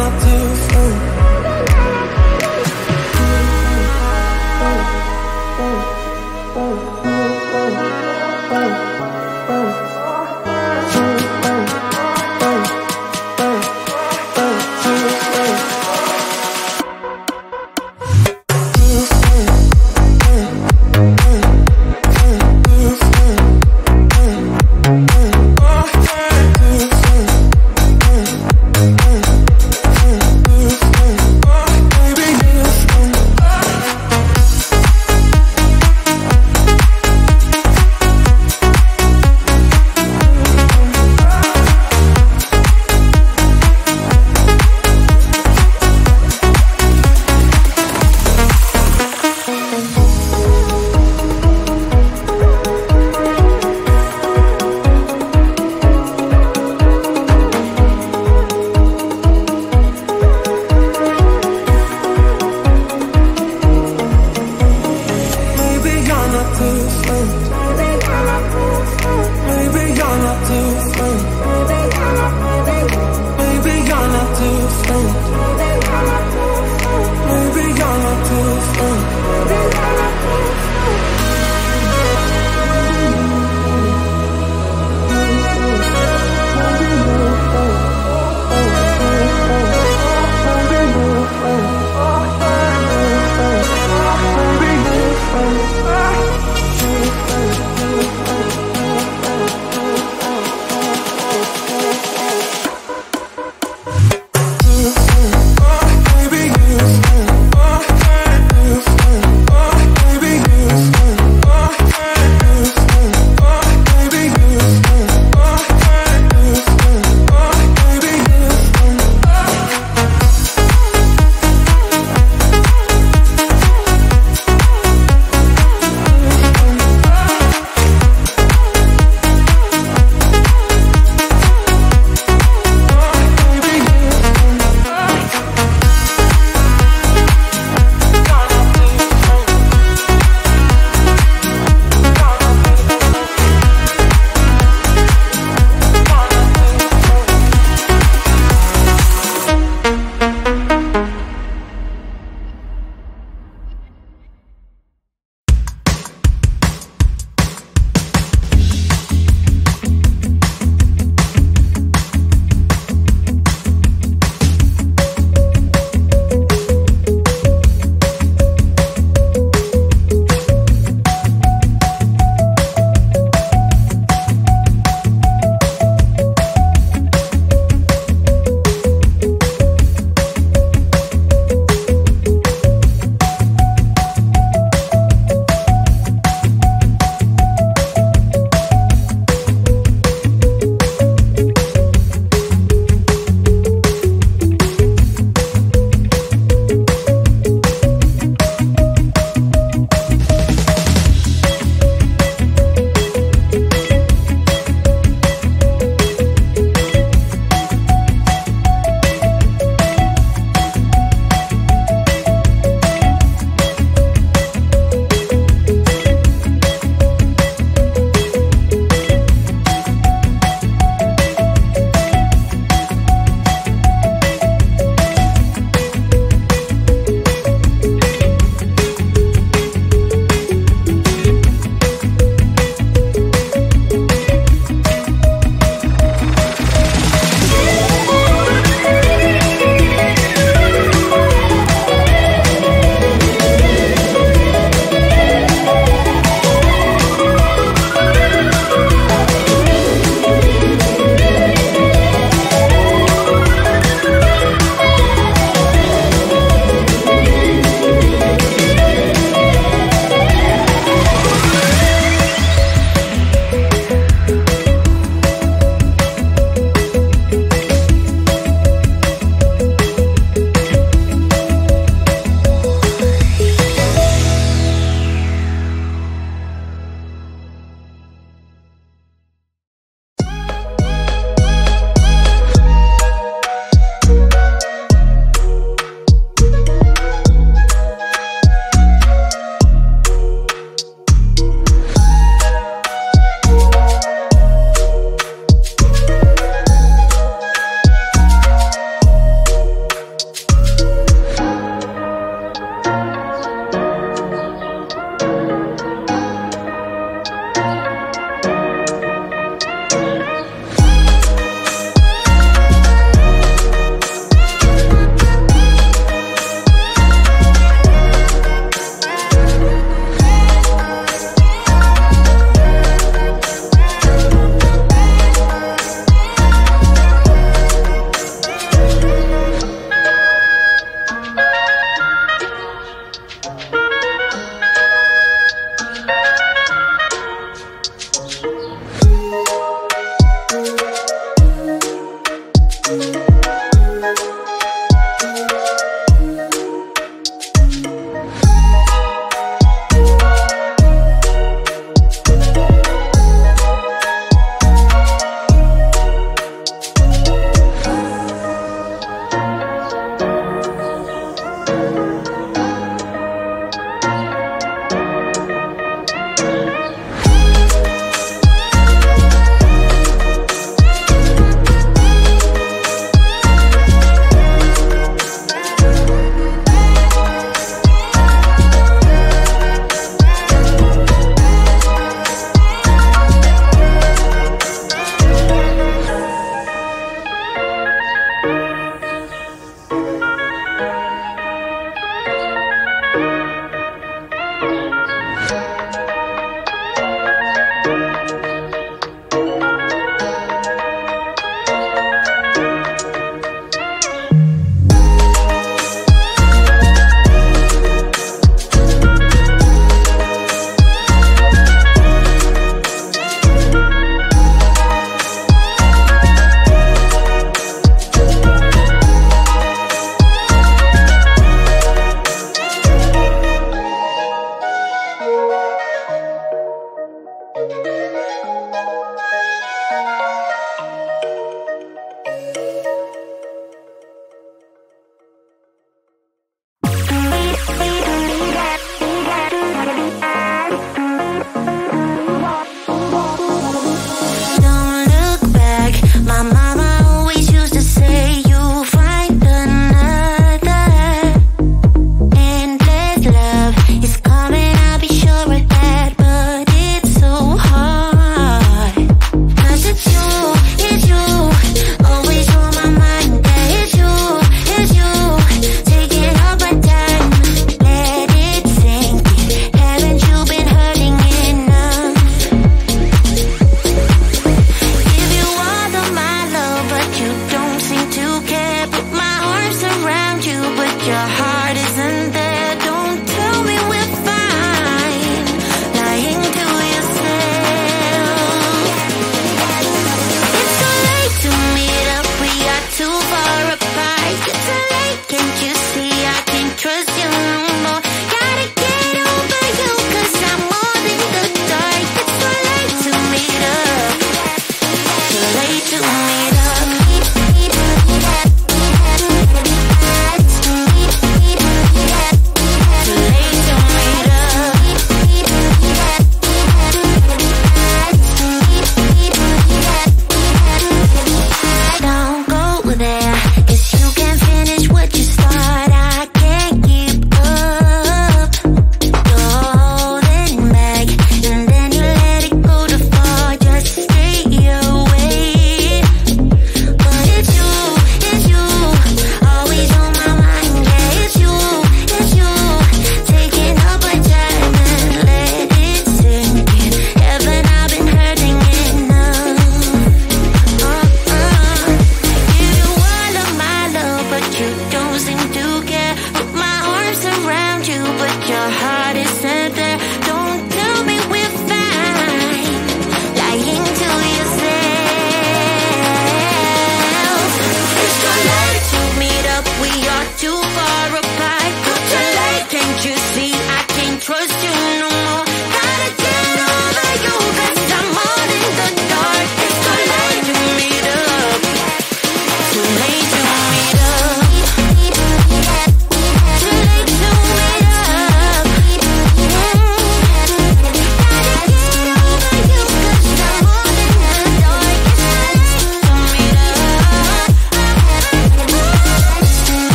not too fight